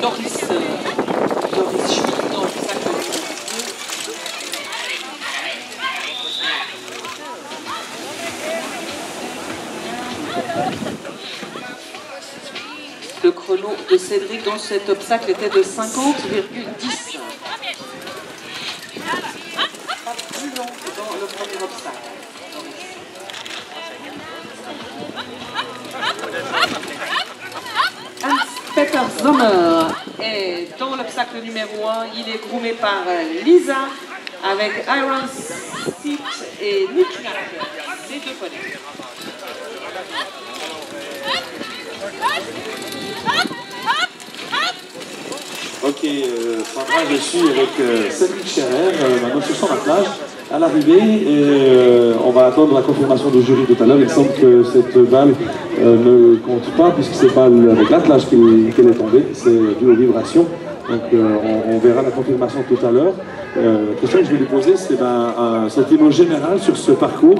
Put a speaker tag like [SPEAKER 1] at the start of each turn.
[SPEAKER 1] Doris, euh, Doris Schmitt dans le sac numéro 2. Le chrono de Cédric dans cet obstacle était de 50,10. Pas plus long dans le premier obstacle. Est dans l'obstacle numéro 1. Il est groomé par Lisa avec Iron Seat et Nick les deux poneys.
[SPEAKER 2] Ok, euh, je suis avec euh, Cédric Scherer, euh, sur la plage, à l'arrivée, et euh, on va attendre la confirmation du jury tout à l'heure. Il semble que cette balle euh, ne compte pas, puisque c'est pas avec l'attelage qu'elle est tombée, c'est dû aux vibrations. Donc euh, on, verra la confirmation tout à l'heure. La question que je vais lui poser, c'est ben, un sentiment général sur ce parcours.